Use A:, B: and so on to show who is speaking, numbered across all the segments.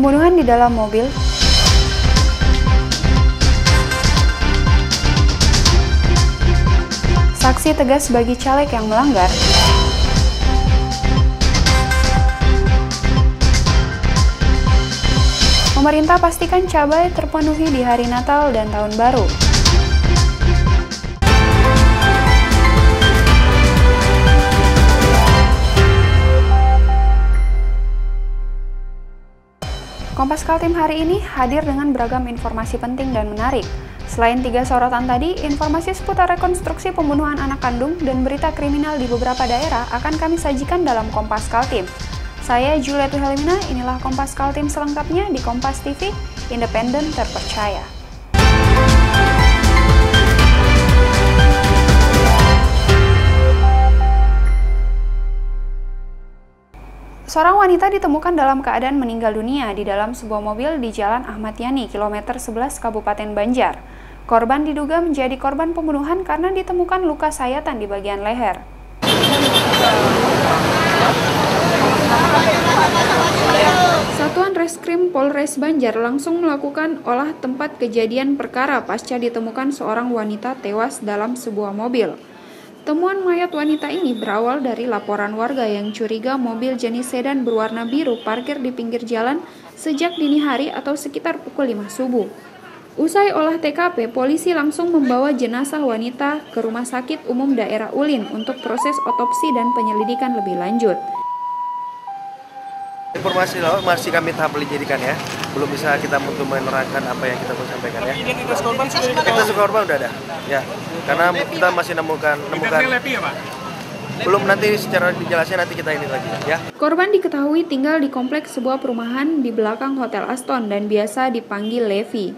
A: Pembunuhan di dalam mobil. Saksi tegas bagi caleg yang melanggar. Pemerintah pastikan cabai terpenuhi di hari Natal dan Tahun Baru. Kompas Kaltim hari ini hadir dengan beragam informasi penting dan menarik. Selain tiga sorotan tadi, informasi seputar rekonstruksi pembunuhan anak kandung dan berita kriminal di beberapa daerah akan kami sajikan dalam Kompas Kaltim. Saya Juliet Helmina, inilah Kompas Kaltim selengkapnya di Kompas TV, independen terpercaya. Seorang wanita ditemukan dalam keadaan meninggal dunia di dalam sebuah mobil di Jalan Ahmad Yani, kilometer 11 Kabupaten Banjar. Korban diduga menjadi korban pembunuhan karena ditemukan luka sayatan di bagian leher. Satuan Reskrim Polres Banjar langsung melakukan olah tempat kejadian perkara pasca ditemukan seorang wanita tewas dalam sebuah mobil. Temuan mayat wanita ini berawal dari laporan warga yang curiga mobil jenis sedan berwarna biru parkir di pinggir jalan sejak dini hari atau sekitar pukul 5 subuh. Usai olah TKP, polisi langsung membawa jenazah wanita ke Rumah Sakit Umum Daerah Ulin untuk proses otopsi dan penyelidikan lebih lanjut.
B: Informasi lalu masih kami tahap penyelidikan ya, belum bisa kita untuk menerangkan apa yang kita mau sampaikan ya.
C: Identitas korban sudah
B: Identitas korban udah ada, ya. Karena kita masih nemukan nemukan
C: Lepi ya Pak?
B: belum nanti secara dijelasnya nanti kita ini lagi ya.
A: Korban diketahui tinggal di kompleks sebuah perumahan di belakang Hotel Aston dan biasa dipanggil Levi.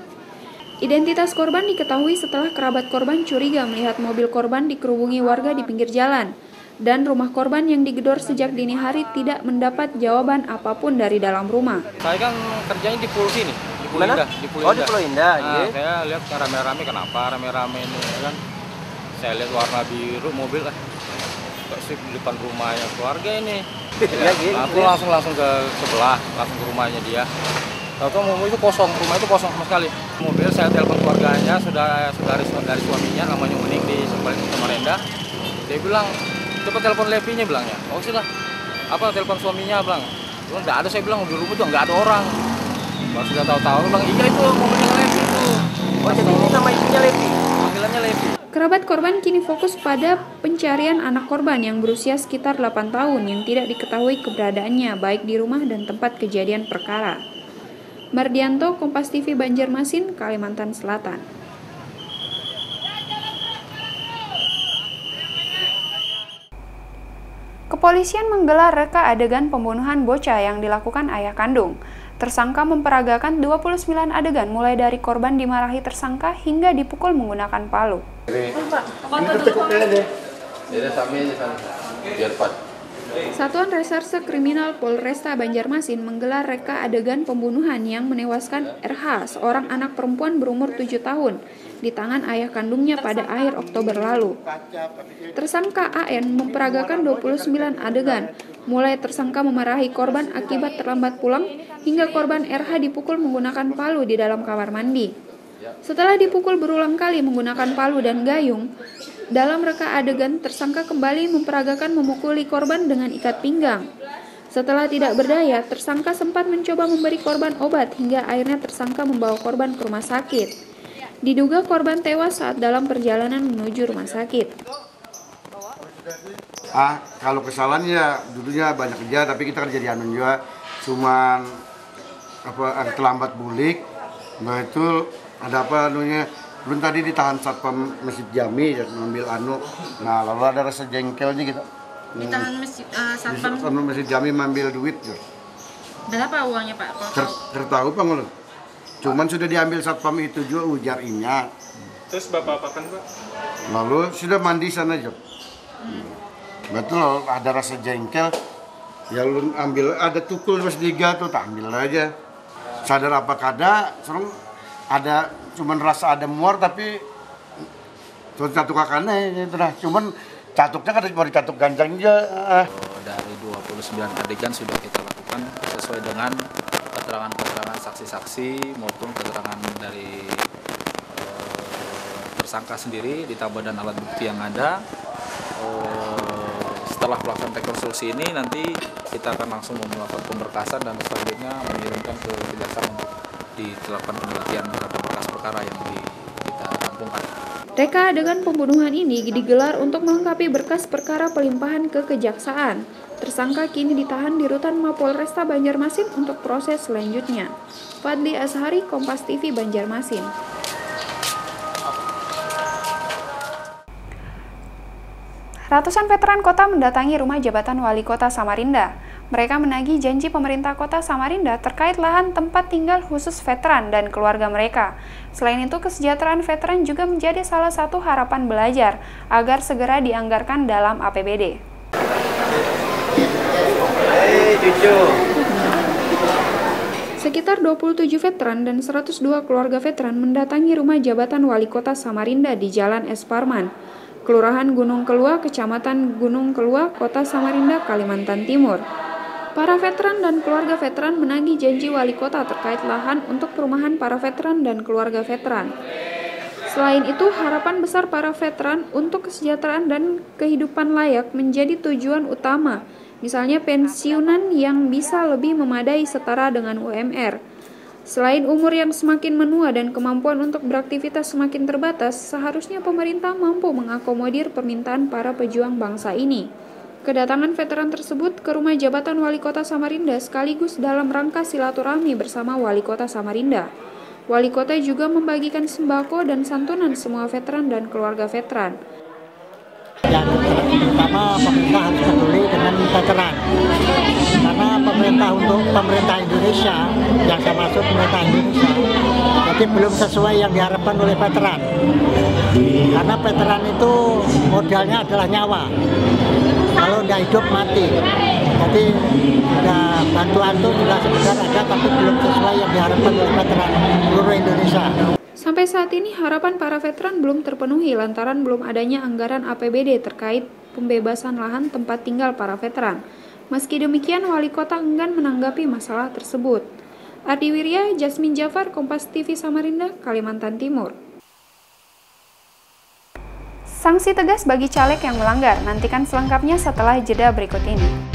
A: Identitas korban diketahui setelah kerabat korban curiga melihat mobil korban dikerubungi warga di pinggir jalan dan rumah korban yang digedor sejak dini hari tidak mendapat jawaban apa pun dari dalam rumah.
D: Saya kan kerjanya di Pulau sini, di Pulau? Indah, di Pulau
B: Oh, di. Pulau Indah,
D: Nah,
B: iya.
D: saya lihat rame-rame kenapa rame-rame ini ya kan. Saya lihat warna biru mobil lah. Kok sih di depan rumahnya keluarga ini.
B: Ya, gitu.
D: Aku langsung langsung ke sebelah, langsung ke rumahnya dia. Tahu-tahu mobil itu kosong, rumah itu kosong sama sekali. Mobil saya telepon keluarganya, sudah saudari dari suaminya namanya Uning di Sempaling Samarinda. Dia bilang, coba telepon Levinya bilangnya. Oh sudah, apa telepon suaminya bilang. Cuma nggak ada saya bilang di rumah tuh nggak ada orang. Baru sudah tahu-tahu bilang iya itu mobilnya Levi itu.
B: Oh jadi ini nama ibunya Levi.
D: Panggilannya Levi.
A: Kerabat korban kini fokus pada pencarian anak korban yang berusia sekitar 8 tahun yang tidak diketahui keberadaannya baik di rumah dan tempat kejadian perkara. Mardianto, Kompas TV Banjarmasin, Kalimantan Selatan. Kepolisian menggelar reka adegan pembunuhan bocah yang dilakukan ayah kandung. Tersangka memperagakan 29 adegan mulai dari korban dimarahi tersangka hingga dipukul menggunakan palu. Satuan Reserse Kriminal Polresta Banjarmasin menggelar reka adegan pembunuhan yang menewaskan RH, seorang anak perempuan berumur 7 tahun, di tangan ayah kandungnya pada akhir Oktober lalu. Tersangka AN memperagakan 29 adegan, mulai tersangka memarahi korban akibat terlambat pulang, hingga korban RH dipukul menggunakan palu di dalam kamar mandi. Setelah dipukul berulang kali menggunakan palu dan gayung, dalam reka adegan tersangka kembali memperagakan memukuli korban dengan ikat pinggang. Setelah tidak berdaya, tersangka sempat mencoba memberi korban obat hingga akhirnya tersangka membawa korban ke rumah sakit. Diduga korban tewas saat dalam perjalanan menuju rumah sakit.
E: Ah, kalau kesalahan ya dulunya banyak kerja, tapi kita kerja di anu juga, cuman apa terlambat bulik, nah itu ada apa anunya, belum tadi ditahan satpam masjid Jami ya, ngambil anu, nah lalu ada rasa jengkelnya gitu.
F: Ditahan masjid, uh, satpam.
E: satpam masjid Jami mengambil duit gitu.
F: Berapa uangnya Pak? Kalau
E: Ter, tertahu pak ngulur. Cuman sudah diambil satpam itu juga ujar inya,
C: Terus Bapak apakan Pak?
E: lalu sudah mandi sana aja. Betul ada rasa jengkel. Ya lu ambil ada tukul mas tiga tuh tak ambil aja. Sadar apa kada, serung ada cuman rasa ada muar tapi catuk kakaknya itu nah. Cuman catuknya kada cuma catuk ganjang aja. Ah.
G: dari 29 adegan sudah kita lakukan sesuai dengan keterangan-keterangan saksi-saksi maupun keterangan dari eh, tersangka sendiri ditambah dan alat bukti yang ada. Eh, setelah pelaksanaan rekonstruksi ini nanti kita akan langsung melakukan pemberkasan dan selanjutnya mengirimkan ke kejaksaan untuk dilakukan penelitian terhadap berkas perkara yang di, kita rampungkan.
A: Reka adegan pembunuhan ini digelar untuk melengkapi berkas perkara pelimpahan ke kejaksaan. Tersangka kini ditahan di rutan Mapolresta Banjarmasin untuk proses selanjutnya. Fadli Azhari, Kompas TV Banjarmasin. Ratusan veteran kota mendatangi rumah jabatan wali kota Samarinda. Mereka menagih janji pemerintah kota Samarinda terkait lahan tempat tinggal khusus veteran dan keluarga mereka. Selain itu, kesejahteraan veteran juga menjadi salah satu harapan belajar agar segera dianggarkan dalam APBD. Sekitar 27 veteran dan 102 keluarga veteran mendatangi rumah jabatan wali kota Samarinda di Jalan Es Parman, Kelurahan Gunung Kelua, Kecamatan Gunung Kelua, Kota Samarinda, Kalimantan Timur. Para veteran dan keluarga veteran menagih janji wali kota terkait lahan untuk perumahan para veteran dan keluarga veteran. Selain itu, harapan besar para veteran untuk kesejahteraan dan kehidupan layak menjadi tujuan utama, misalnya pensiunan yang bisa lebih memadai setara dengan UMR. Selain umur yang semakin menua dan kemampuan untuk beraktivitas semakin terbatas, seharusnya pemerintah mampu mengakomodir permintaan para pejuang bangsa ini. Kedatangan veteran tersebut ke rumah jabatan wali kota Samarinda sekaligus dalam rangka silaturahmi bersama wali kota Samarinda. Wali kota juga membagikan sembako dan santunan semua veteran dan keluarga veteran.
H: yang pertama pemerintah harus peduli dengan veteran karena pemerintah untuk pemerintah Indonesia yang saya maksud pemerintah Indonesia jadi belum sesuai yang diharapkan oleh veteran karena veteran itu modalnya adalah nyawa kalau tidak hidup mati jadi ya, bantuan itu juga sebentar ada tapi belum sesuai yang diharapkan oleh veteran seluruh Indonesia
A: Sampai saat ini harapan para veteran belum terpenuhi lantaran belum adanya anggaran APBD terkait pembebasan lahan tempat tinggal para veteran. Meski demikian, wali kota enggan menanggapi masalah tersebut. Ardi Wirya, Jasmine Jafar, Kompas TV Samarinda, Kalimantan Timur. Sanksi tegas bagi caleg yang melanggar, nantikan selengkapnya setelah jeda berikut ini.